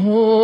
Oh.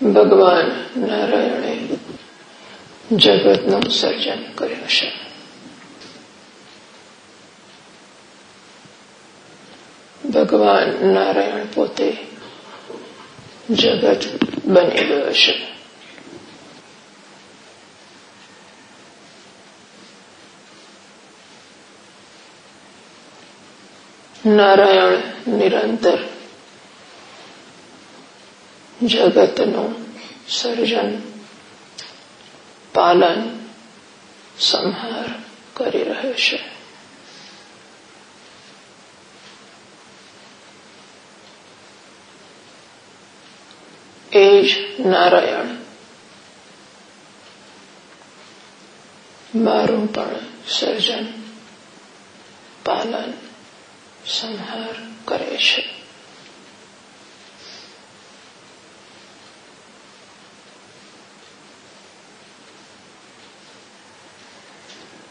ભગવાન નારાયણે જગતનું સર્જન કર્યું છે ભગવાન નારાયણ પોતે જગત બની ગયો છે નારાયણ નિરંતર જગતનું સર્જન પાલન સંહાર કરી રહ્યો છે એ જ નારાયણ મારું પણ સર્જન પાલન સંહાર કરે છે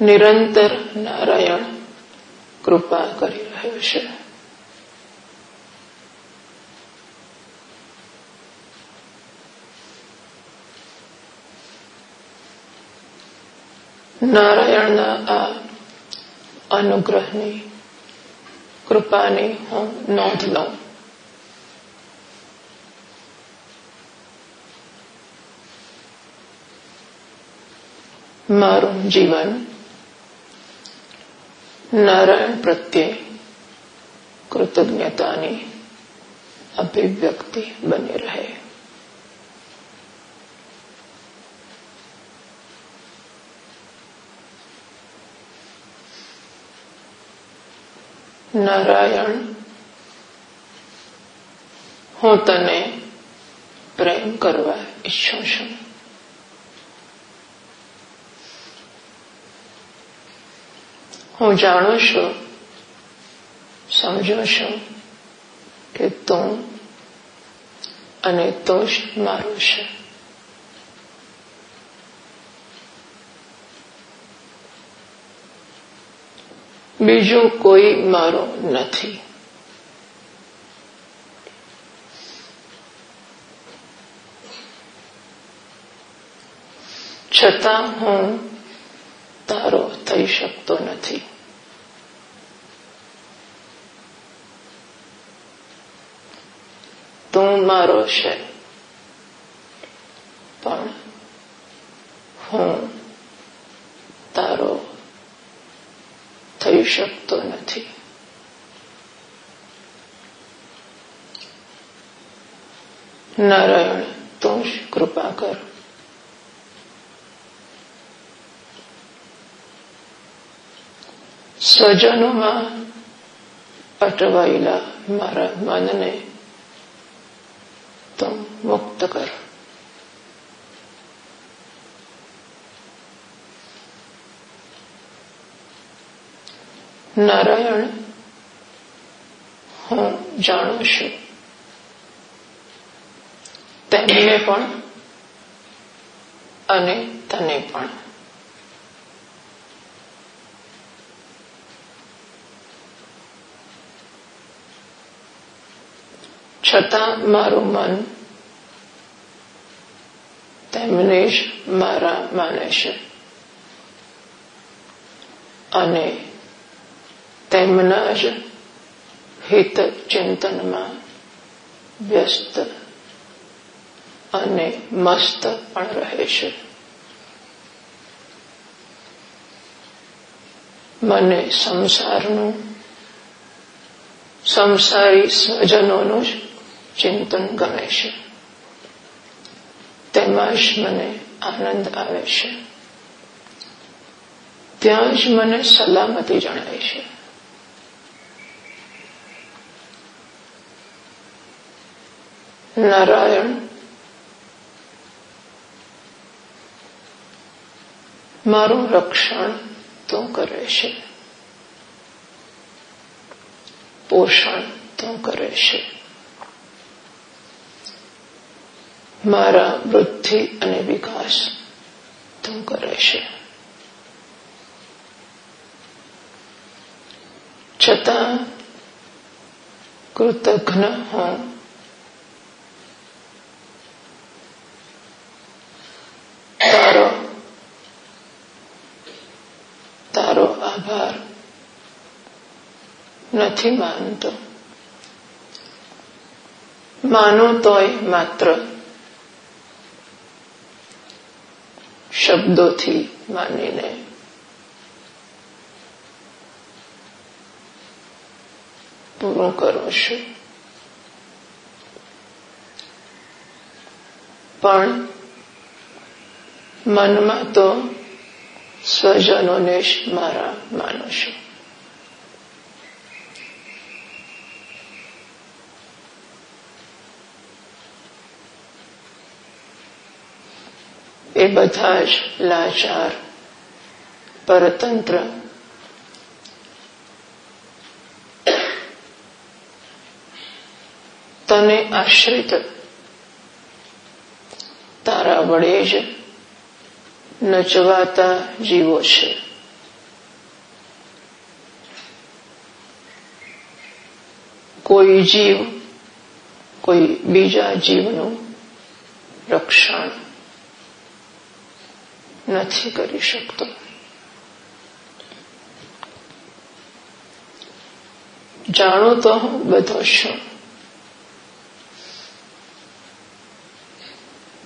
નિરંતર નારાયણ કૃપા કરી રહ્યો છે નારાયણના આ અનુગ્રહની કૃપાની હું નોંધ લઉં મારું જીવન नारायण प्रत्यय कृतज्ञता ने अभिव्यक्ति बने रहे। नारायण हूँ तने प्रेम करवाए ईश्वर હું જાણું છું, સમજો છું કે તું અને તું જ મારું છે. બીજું કોઈ મારો નથી. છતાં હું તારો થઈ શકતો નથી. તું મારો છે પણ હું તારો થઈ શકતો નથી નારાયણ તું જ કૃપા કર સ્વજનોમાં અટવાયેલા મારા મનને તું મુક્ત કર નારાયણ હું જાણું છું તેમને પણ અને તને પણ છતાં મારું મન તેમને જ મારા માને છે અને તેમના જ હિત ચિંતનમાં વ્યસ્ત અને મસ્ત પણ રહે છે મને સંસારનું સંસારી સ્વજનોનું જ ચિંતન ગમે છે. તેમાં જ મને આનંદ આવે છે. ત્યાં જ મને સલામતી જણાય છે. નારાયણ મારું રક્ષણ તું કરે છે. પોષણ તું કરે છે. મારા વૃદ્ધિ અને વિકાસ તું કરે છે છતાં કૃતજ્ઞ હું તારો તારો આભાર નથી માનતો માનું તોય માત્ર શબ્દોથી માનીને પૂરું કરું છું પણ મનમાં તો સ્વજનોને જ મારા માનું છું એ બધા જ લાચાર પરતંત્ર તને આશ્રિત તારા વડે જ નચવાતા જીવો છે કોઈ જીવ કોઈ બીજા જીવનું રક્ષણ નથી કરી શકતો જાણું તો હું બધો છું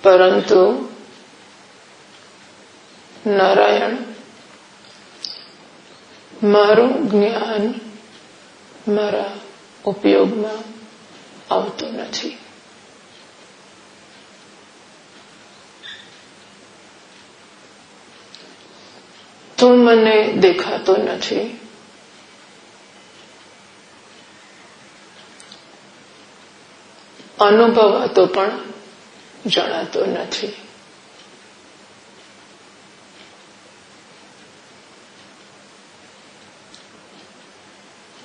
પરંતુ નારાયણ મારું જ્ઞાન મારા ઉપયોગમાં આવતું નથી તું મને દેખાતો નથી અનુભવાતો પણ જણાતો નથી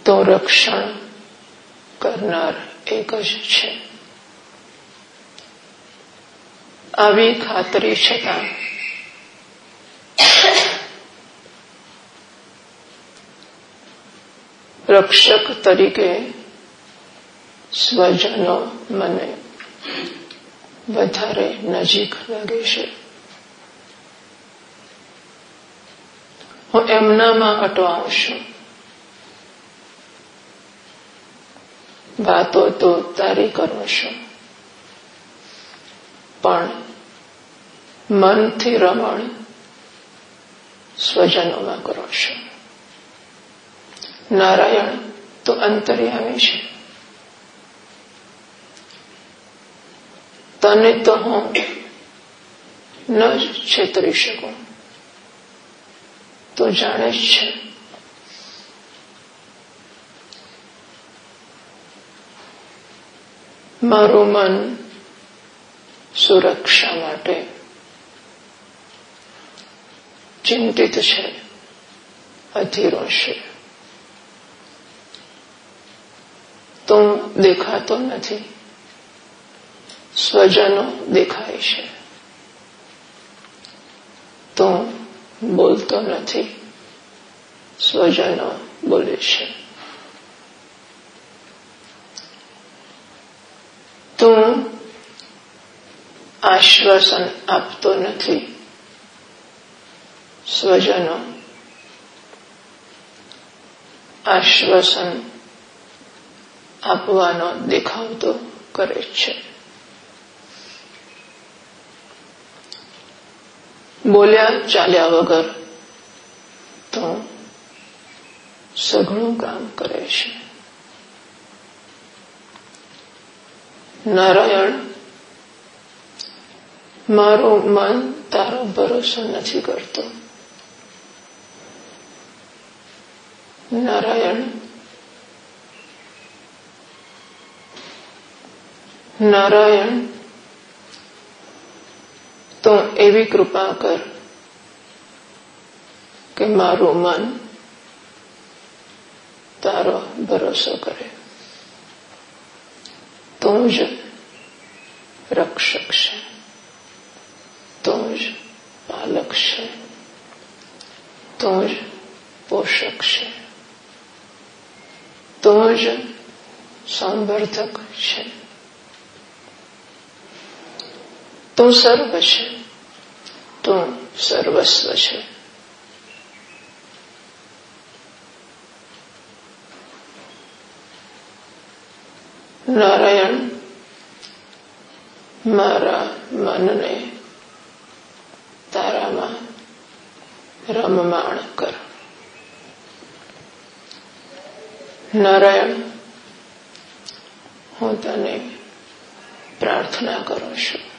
તો રક્ષણ કરનાર એક જ છે આવી ખાતરી છતાં રક્ષક તરીકે સ્વજનો મને વધારે નજીક લાગે છે. હું એમનામાં અટવાઉં છું. વાતો તો તારી કરું છું. પણ મનથી રમણ સ્વજનોમાં કરો છો. નારાયણ તો અંતર્યામી છે તને તો હું ન છેતરી શકું તો જાણે જ છે મારું મન સુરક્ષા માટે ચિંતિત છે અધીરો છે દેખાતો નથી સ્વજનો દેખાય છે તો બોલતો નથી સ્વજનો બોલે છે તું આશ્વાસન આપતો નથી સ્વજનો આશ્વાસન આપવાનો દેખાવતો કરે છે. બોલ્યા ચાલ્યા વગર તો સઘળું કામ કરે છે. નારાયણ, મારું મન તારો ભરોસો નથી કરતો. નારાયણ નારાયણ તો એવી કૃપા કર કે મારું મન તારો ભરોસો કરે તું જ રક્ષક છે તું જ પાલક છે તું જ પોષક છે તું જ સંવર્ધક છે તું સર્વ છે તું સર્વસ્વ છે નારાયણ મારા મનને તારામાં રમમાણ કર નારાયણ હું તને પ્રાર્થના કરું છું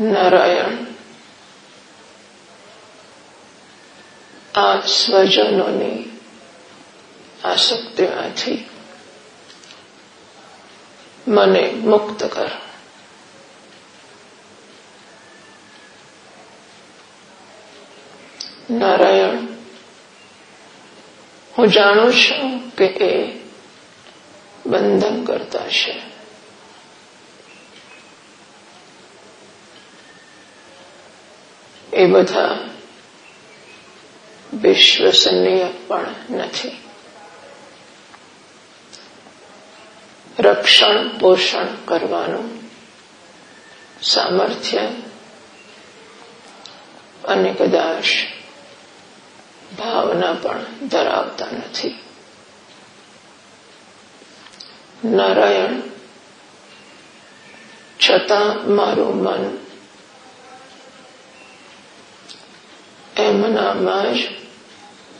નારાયણ આ સ્વજનોની આસક્તિમાંથી મને મુક્ત કર નારાયણ હું જાણું છું કે એ બંધન કરતા છે એ બધા વિશ્વસનીય પણ નથી. રક્ષણ પોષણ કરવાનું સામર્થ્ય અને કદાચ ભાવના પણ ધરાવતા નથી. નારાયણ, છતાં મારું મન એમનામાં જ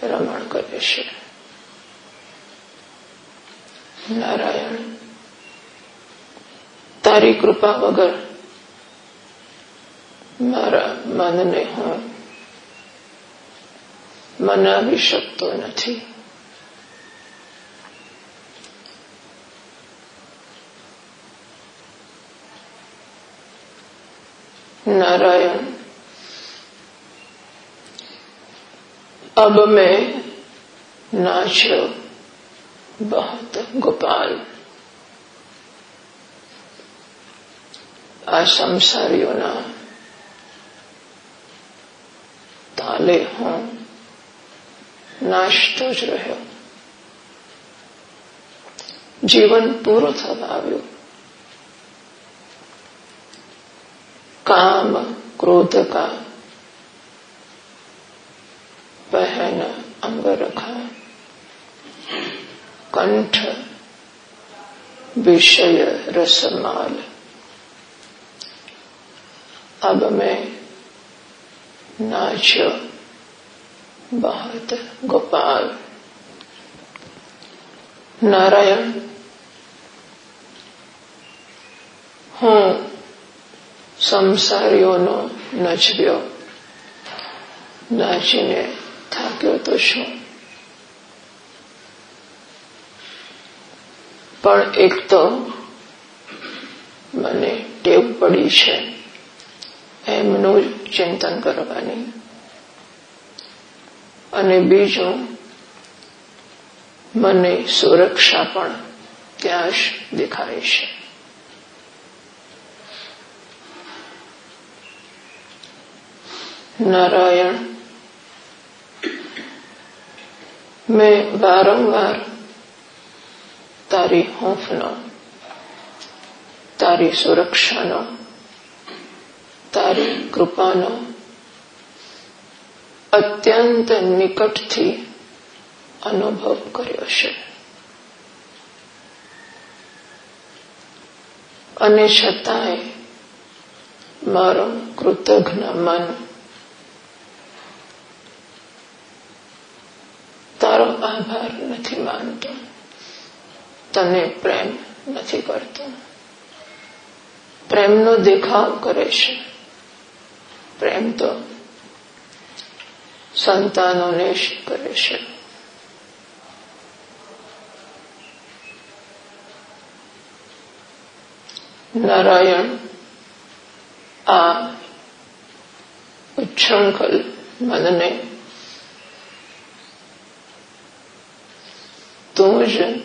રમણ કરે છે નારાયણ તારી કૃપા વગર મારા મનને હું મનાવી શકતો નથી નારાયણ अब मैं नाचो बहुत गोपाल આ સંસારીઓના તાલે હું નાચતો જ રહ્યો જીવન પૂરું થવા આવ્યું काम क्रोध का पहन अंग रखा कंठ विषय रसमाल अब मैं नाच बहुत गोपाल नारायण हूं સંસારીઓનો નચવ્યો નાચીને આપ્યો તો શું પણ એક તો મને ટેવ પડી છે એમનું ચિંતન કરવાની. અને બીજું, મને સુરક્ષા પણ ત્યાં જ દેખાય છે. નારાયણ मैं વારંવાર તારી હૂંફનો તારી સુરક્ષાનો તારી કૃપાનો અત્યંત નિકટથી અનુભવ કર્યો છે અને છતાંય મારો કૃતજ્ઞ મન માનતો તને પ્રેમ નથી કરતો પ્રેમનો દેખાવ કરે છે પ્રેમ તો સંતાનોને જ કરે છે નારાયણ આ ઉચ્છૃંખલ મનને solution.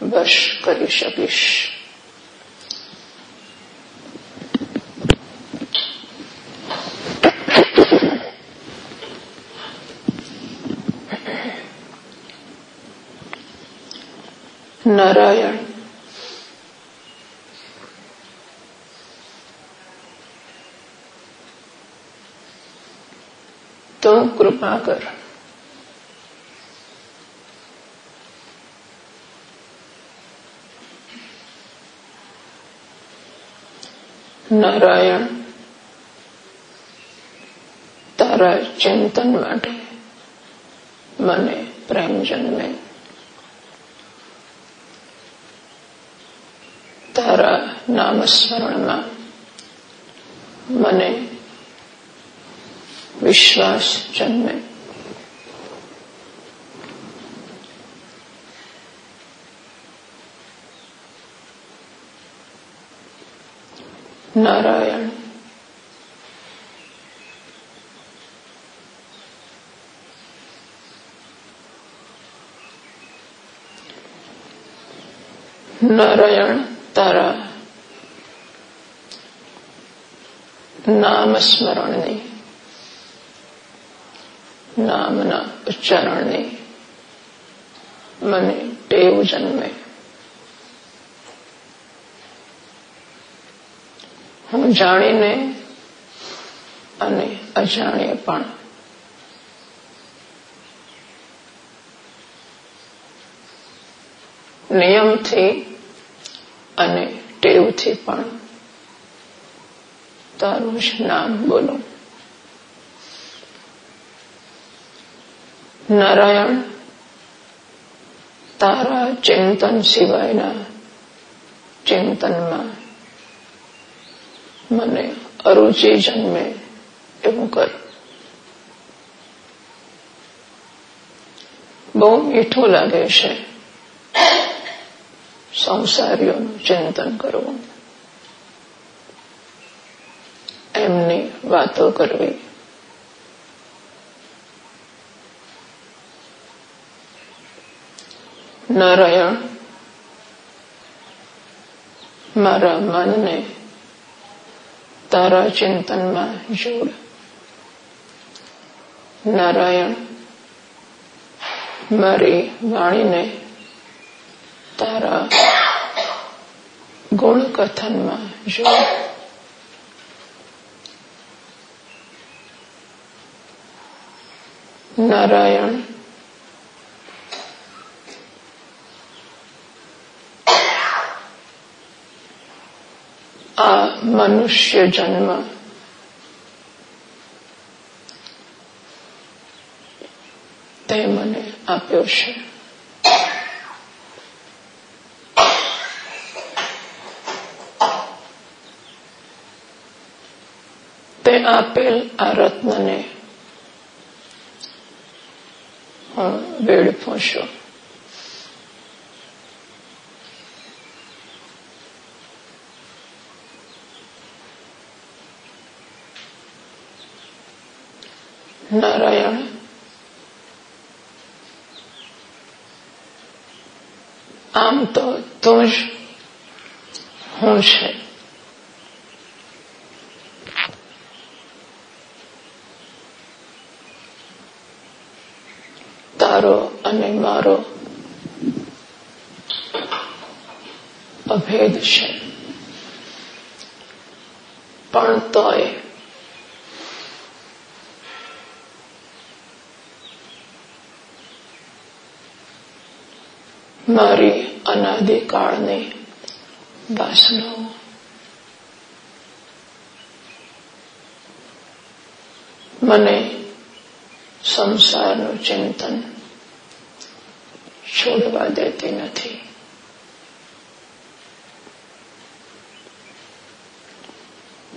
Vash Karishavish. नारायण तुम कृपा कर નારાયણ તારા ચિંતન માટે મને પ્રેમ જન્મે તારા નામસ્મરણમાં મને વિશ્વાસ જન્મે नारायण। नारायण तारा नाम स्मरण ने नाम ना उच्चारण ने मन टेव जन्मे। જાણીને અને અજાણીએ પણ. નિયમથી અને ટેવથી પણ તારું જ નામ બોલો. નારાયણ, તારા ચિંતન સિવાયના ચિંતનમાં મને અરુચિ જન્મે એવું કર બહુ મીઠું લાગે છે સંસારીઓનું ચિંતન કરવું એમની વાતો કરવી નારાયણ મારા મનને તારા ચિંતનમાં જોડ નારાયણ મારી વાણીને તારા ગુણ કથનમાં જોડ નારાયણ આ મનુષ્ય જન્મ તે મને આપ્યો છે તે આપેલ આ રત્નને હું વેડફું છું નારાયણ આમ તો તું જ હું છે તારો અને મારો અભેદ છે અનાદિકાળની વાસનાઓ મને સંસારનું ચિંતન છોડવા દેતી નથી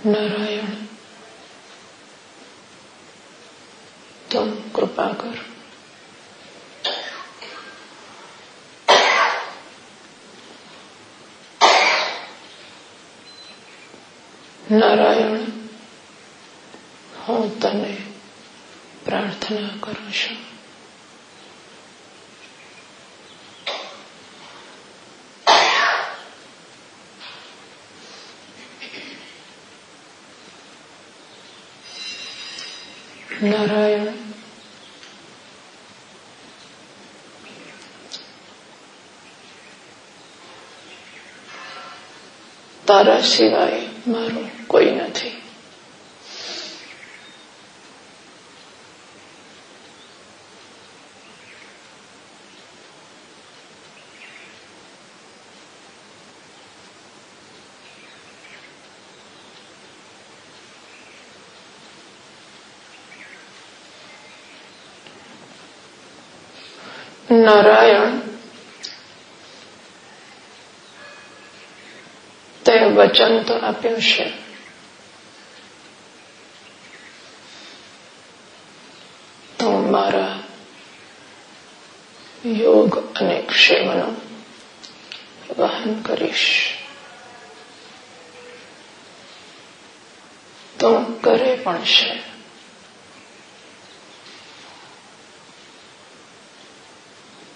નારાયણ તું કૃપા કર નારાયણ હું તને પ્રાર્થના કરું છું નારાયણ તારા સિવાય મારું કોઈ નથી નારાયણ તે વચન તો આપ્યું છે તો મારા યોગ અને ક્ષેમનું વહન કરીશ તો કરે પણ છે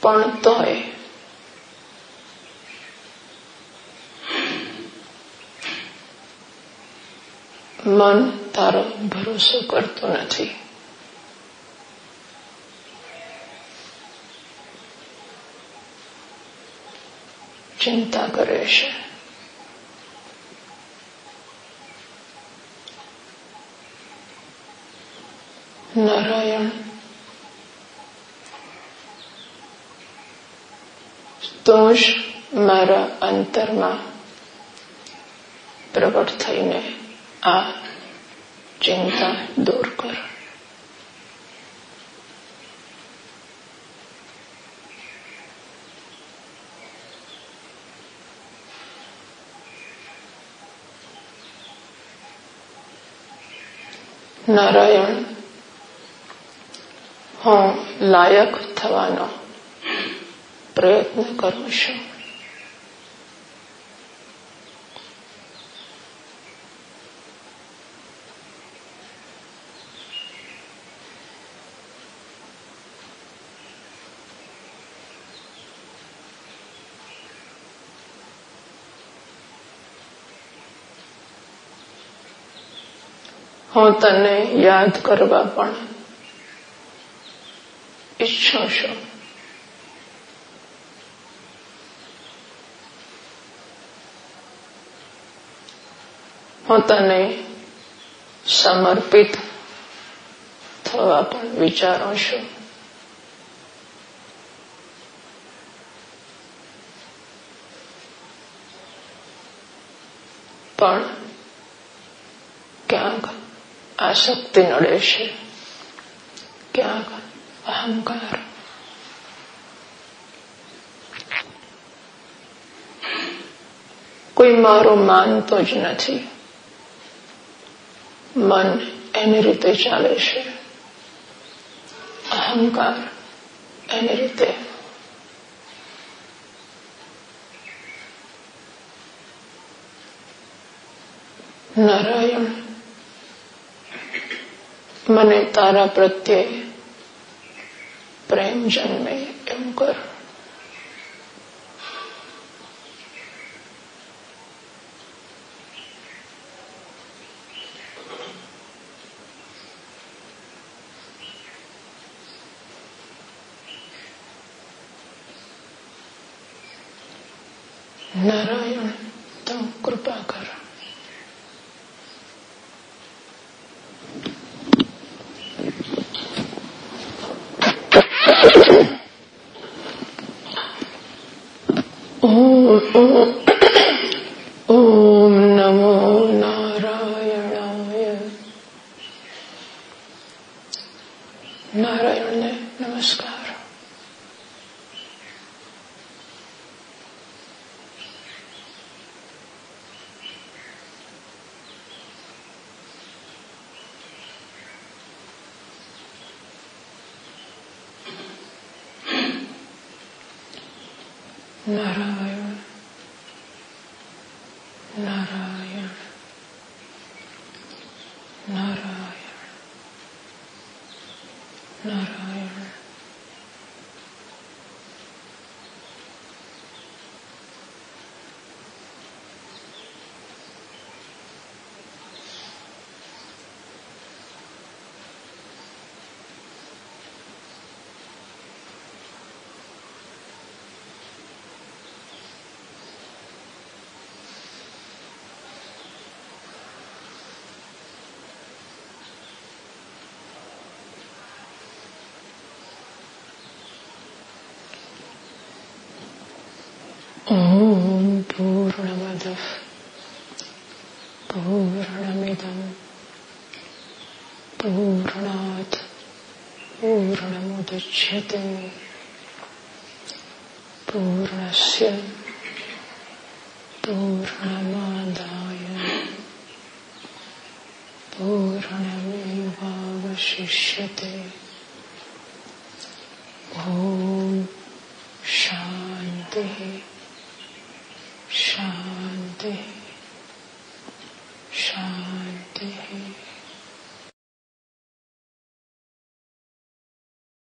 પણ તોય મન તારો ભરોસો કરતો નથી ચિંતા કરે છે નારાયણ તો જ મારા અંતરમાં પ્રગટ થઈને આ ચિંતા દૂર કરો नारायण। हाँ लायक थवाना। प्रयत्न करो शो હું તને યાદ કરવા પણ ઈચ્છું છું હું તને સમર્પિત થવા પણ વિચારું છું પણ ક્યાંક આસક્તિ નડે છે ક્યાંક અહંકાર કોઈ મારું માનતો જ નથી મન એની રીતે ચાલે છે અહંકાર એની રીતે નારાયણ મને તારા પ્રત્યે પ્રેમ જન્મે એમ કર Narayan Namaskar. Narayan. ॐ पूर्णमदः पूर्णमिदम् पूर्णात् पूर्णमुदच्यते